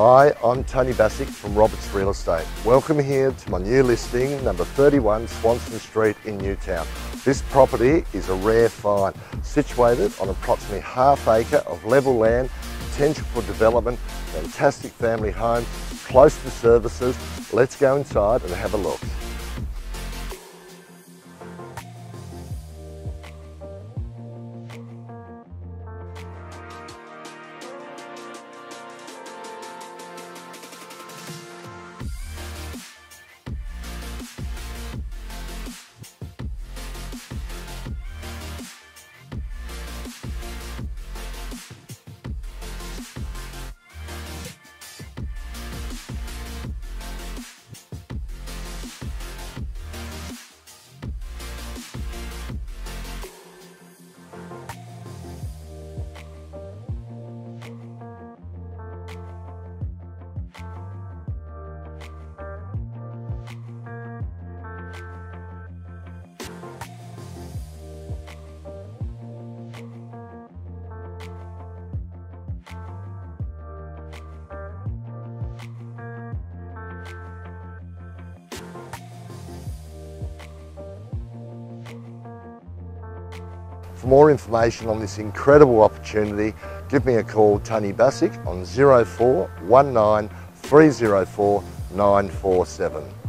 Hi, I'm Tony Bassick from Roberts Real Estate. Welcome here to my new listing, number 31 Swanston Street in New Town. This property is a rare find, situated on approximately half acre of level land, potential for development, fantastic family home, close to services. Let's go inside and have a look. For more information on this incredible opportunity, give me a call, Tony Bassick, on 0419 304 947.